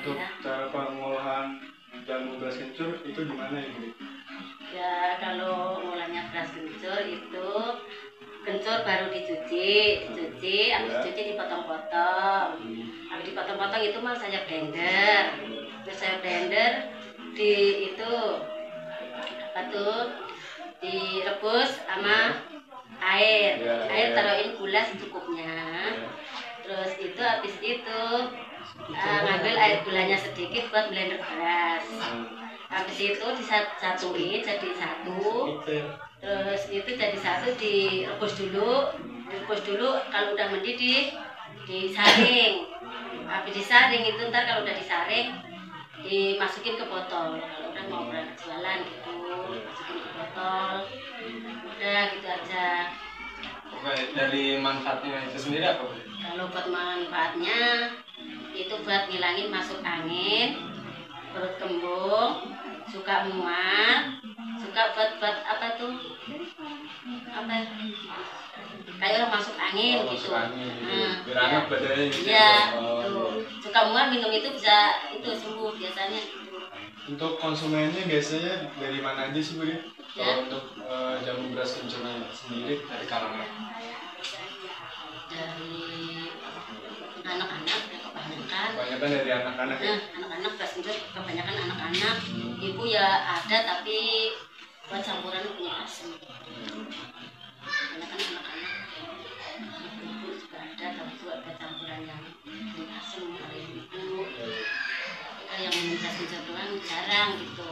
untuk ya. cara pengolahan dan beras kencur itu gimana ya, ibu? Ya kalau mulanya beras kencur itu kencur baru dicuci, cuci, habis ya. dicuci dipotong-potong. Hmm. Habis dipotong-potong itu mah saya blender. Terus saya blender di itu apa tuh direbus sama air. Ya, air ya. taruhin gula secukupnya. Ya. Terus itu habis itu eh, ngambil air gulanya sedikit buat blender beras. Habis itu disatuin jadi satu. Terus itu jadi satu direbus dulu. Direbus dulu kalau udah mendidih disaring. Habis disaring itu ntar kalau udah disaring dimasukin ke botol. Kalau udah mau berangkat jualan gitu masukin ke botol. Udah gitu aja. Oke, dari manfaatnya itu sendiri apa Buat manfaatnya itu buat ngilangin masuk angin perut kembung suka mual suka buat buat apa tuh apa kayak orang masuk angin Oh, gitu masuk angin gitu. Hmm, Biar iya. hangat badannya gitu. iya Oh, iya. suka mual minum itu bisa itu sembuh biasanya gitu Untuk konsumennya biasanya dari mana aja sih Bu? ya? Ya. Kalau untuk eh, jamu beras kencurnya sendiri dari kalangan kebanyakan dari anak-anak ya. Nah, anak-anak kencur kebanyakan anak-anak. Ibu ya ada tapi buat campuran punya asam. Kebanyakan anak-anak. Ibu juga ada tapi buat ada campuran yang punya asam kalau ibu. Ibu yang kencur doang jarang gitu